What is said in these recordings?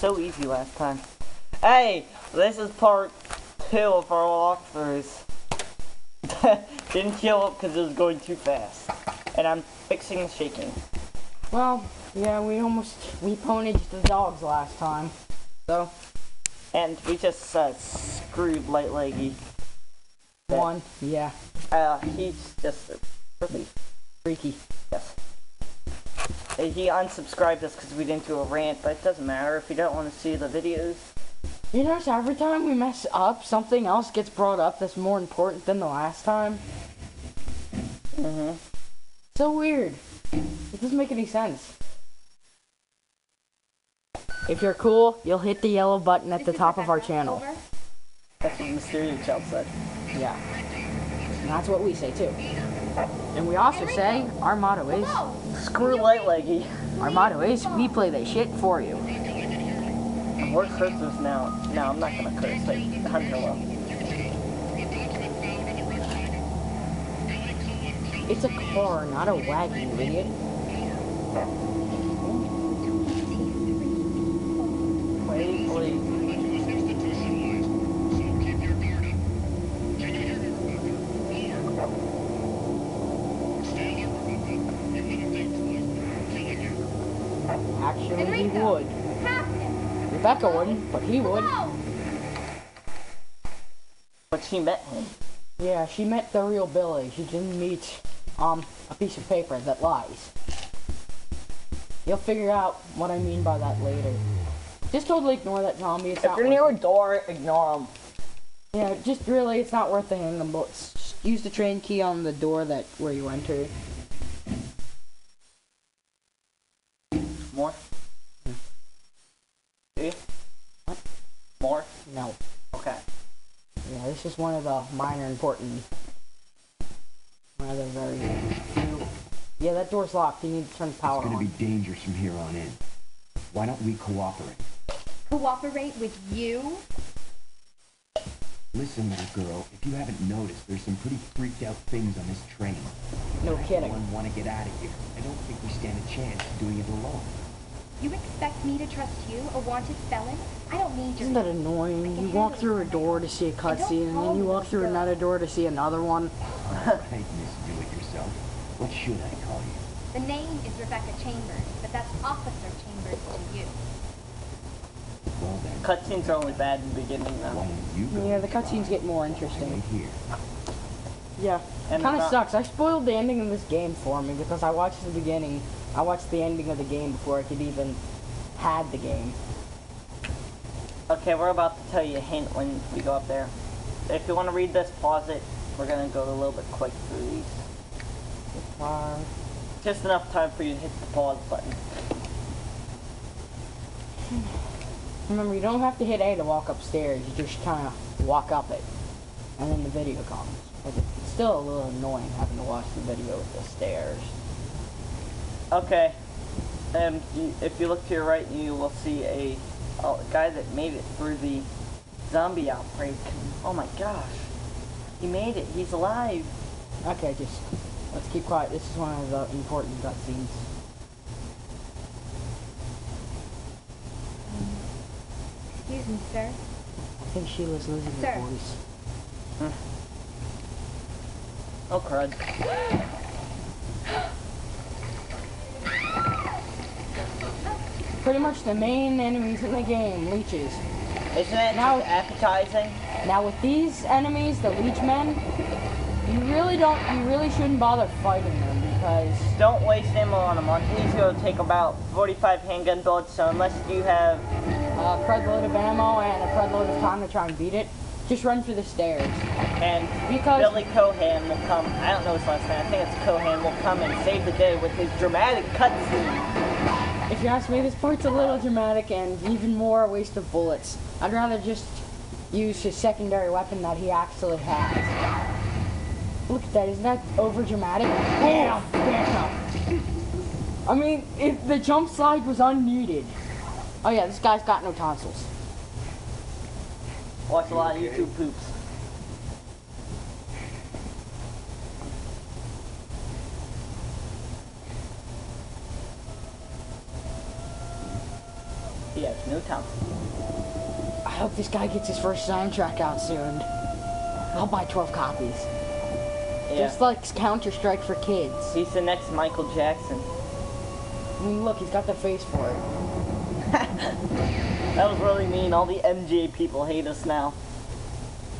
so easy last time. Hey, this is part two of our walkthroughs. Didn't kill it because it was going too fast. And I'm fixing the shaking. Well, yeah, we almost we ponied the dogs last time. So And we just uh, screwed Light Leggy. One, yeah, Uh, he's just really, freaky. yes. He unsubscribed us because we didn't do a rant, but it doesn't matter if you don't want to see the videos. You notice every time we mess up, something else gets brought up that's more important than the last time. Mm-hmm. So weird. It doesn't make any sense. If you're cool, you'll hit the yellow button at the top of our channel. That's what Mysterio Child said. Yeah. And that's what we say too. And we also say our motto is Screw Light Leggy. our motto is we play that shit for you. We're cursors now. No, I'm not gonna curse. Like, Hunter will. It's a car, not a wagon, you idiot. Wait, please. Actually, he would. Rebecca wouldn't, but he would. But she met him. Yeah, she met the real Billy. She didn't meet, um, a piece of paper that lies. You'll figure out what I mean by that later. Just totally ignore that zombie. It's If not you're near a door, ignore him. Yeah, just really, it's not worth the hang them bullets. Use the train key on the door that where you enter. More? Do you? What? More? No. Okay. Yeah, this is one of the minor important. One of the very few. Yeah, that door's locked. You need to turn the power It's gonna on. be dangerous from here on in. Why don't we cooperate? Cooperate with you? Listen, little girl, if you haven't noticed, there's some pretty freaked out things on this train. No kidding. One want to get out of here. I don't think we stand a chance doing it alone. You expect me to trust you, a wanted felon? I don't need your... Isn't that annoying? You walk through a door to see a cutscene, and then you walk through another door to see another one. All right, Miss Do-It-Yourself. What should I call you? The name is Rebecca Chambers, but that's Officer Chambers to you. Well then, Cutscenes are only bad in the beginning, why though. don't you go? Yeah, the cutscenes get more Wait interesting. here. Yeah, And kind of sucks. I spoiled the ending of this game for me because I watched the beginning. I watched the ending of the game before I could even had the game. Okay, we're about to tell you a hint when we go up there. If you want to read this, pause it. We're gonna go a little bit quick through these. Uh, Just enough time for you to hit the pause button. remember, you don't have to hit A to walk upstairs. You just kind of walk up it, and then the video comes. But it's still a little annoying having to watch the video with the stairs. Okay. Um, and if you look to your right, you will see a, a guy that made it through the zombie outbreak. Oh my gosh. He made it. He's alive. Okay, just let's keep quiet. This is one of the important cutscenes. Excuse me, sir. I think Sheila's losing her Sir. voice. Hmm. Oh crud. Pretty much the main enemies in the game, leeches. Isn't it Now- appetizing? Now with these enemies, the leech men, you really don't, you really shouldn't bother fighting them because Don't waste ammo on them. On he's gonna take about 45 handgun bullets. So unless you have, a crud load of ammo and a crud load of time to try and beat it, just run for the stairs. and Because- Billy Cohan will come. I don't know his last name. I think it's Cohan will come and save the day with his dramatic cutscene. If you ask me, this part's a little dramatic and even more a waste of bullets. I'd rather just use his secondary weapon that he actually has. Look at that, isn't that over dramatic? Bam! Bam! I mean, if the jump slide was unneeded. Oh yeah, this guy's got no tonsils. Watch a lot of YouTube poops. Yes, Newtown. I hope this guy gets his first soundtrack out soon. I'll buy 12 copies. Yeah. Just like Counter Strike for kids. He's the next Michael Jackson. I mean, look, he's got the face for it. That was really mean. All the MJ people hate us now.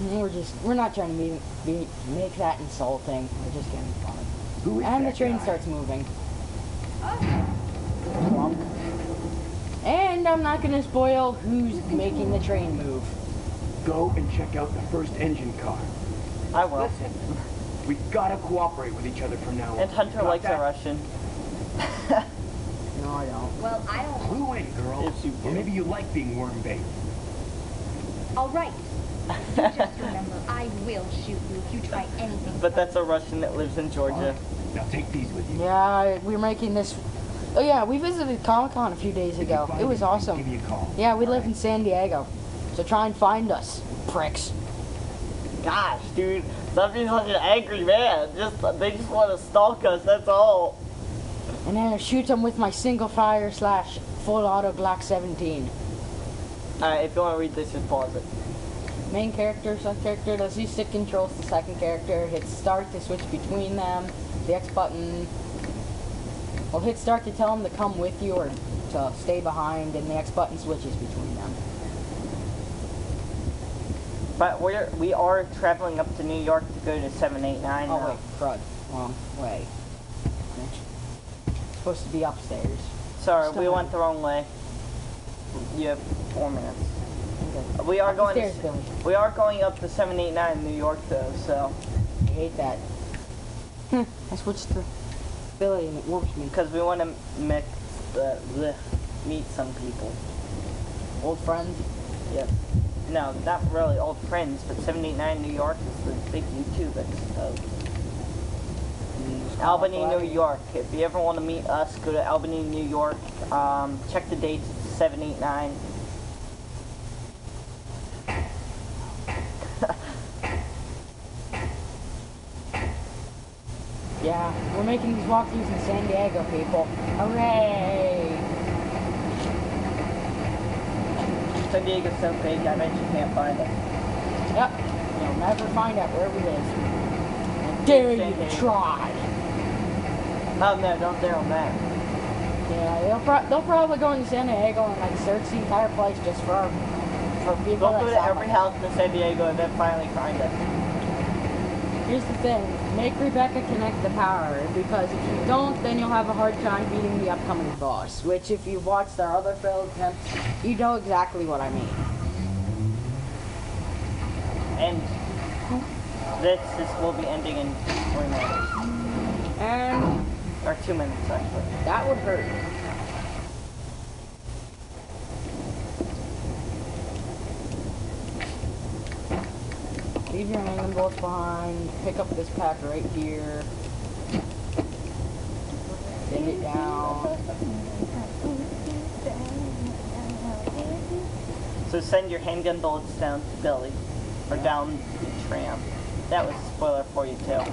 We're just, we're not trying to be, be make that insulting. We're just getting fun. Who is And the train guy? starts moving. Plunk. And I'm not gonna spoil who's making the train move. Go and check out the first engine car. I will. Listen, we gotta cooperate with each other from now on. And Hunter Got likes a? Russian. No, I don't. Well, I don't. Clue in, girl. Yes, you Or do. maybe you like being worm bait. All right. Just remember, I will shoot you if you try anything. But that's a Russian that lives in Georgia. Now take these with you. Yeah, we're making this. Oh yeah, we visited Comic Con a few days ago. It was awesome. Give awesome. me a call. Yeah, we live in San Diego, so try and find us, pricks. Gosh, dude, somebody's like an angry man. Just they just want to stalk us. That's all. And then I shoot them with my single fire slash full auto Glock 17. All right, if you want to read this, just pause it. Main character, sub character, does he stick controls the second character, hit start to switch between them, the X button. Well, hit start to tell them to come with you or to stay behind, and the X button switches between them. But we're we are traveling up to New York to go to 789. Oh now. wait, crud, wrong way. Supposed to be upstairs. Sorry, we Stop. went the wrong way. You have four minutes. Okay. We are going. Upstairs, Billy. To, we are going up to 789 in New York though, so I hate that. Hmm. I switched to Billy and it warps me. because we want to mix the, meet some people. Old friends. Yes. No, not really old friends, but 789 New York is the big YouTube Albany, New York. If you ever want to meet us, go to Albany, New York. Um, check the dates. It's 789. Yeah, we're making these walkthroughs in San Diego, people. Hooray! San Diego's so big, I bet you can't find it. Yep, you'll never find out where we live. I dare you to try. Oh no, don't dare on that. Yeah, they'll, pro- they'll probably go into San Diego and like search the entire place just for for people Go that go to every like house in San Diego and then finally find us. Here's the thing, make Rebecca connect the power, because if you don't, then you'll have a hard time beating the upcoming boss, which if you've watched our other failed attempts, you know exactly what I mean. And this this will be ending in three minutes. Two minutes actually. that would hurt. Leave your hanging bolts behind, pick up this pack right here, send it down. So send your handgun bullets down to Billy. Or down the tram. That was a spoiler for you too.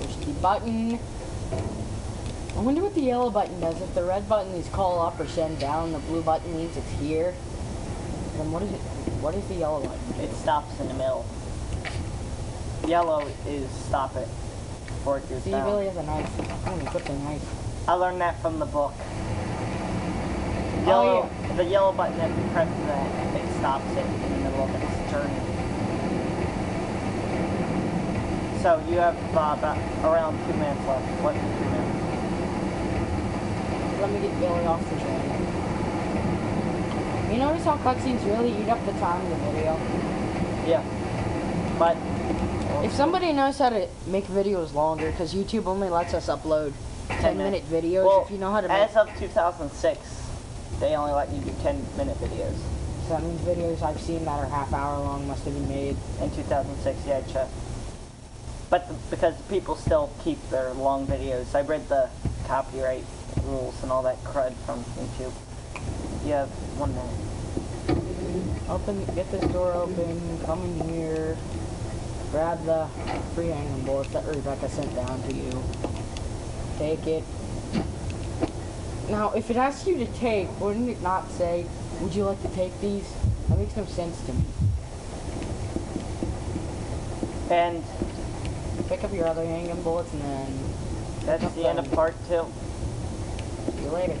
Push the button. I wonder what the yellow button does. If the red button is call up or send down, the blue button means it's here. Then what is it? What is the yellow button? It stops in the middle. Yellow is stop it before it goes See, down. Billy has a knife. I'm gonna put the knife. I learned that from the book. Oh, yellow, Oh, the yellow button, if you press that, it stops it in the middle of its journey. So you have uh, about around two minutes left. Less than two minutes. Let me get Billy off the train. You notice how cutscenes really eat up the time of the video? Yeah. But If somebody knows how to make videos longer, because YouTube only lets us upload 10 minute videos, well, if you know how to make as of 2006, they only let you do 10 minute videos. So that means videos I've seen that are half hour long must have been made. In 2006, yeah, I checked. But the, because people still keep their long videos, I read the copyright rules and all that crud from YouTube. You have one minute. Open, get this door open, come in here. Grab the free handgun bullets that Rebecca sent down to you. Take it. Now, if it asks you to take, wouldn't it not say, would you like to take these? That makes no sense to me. And Pick up your other handgun bullets and then that's the end of part two. see you later.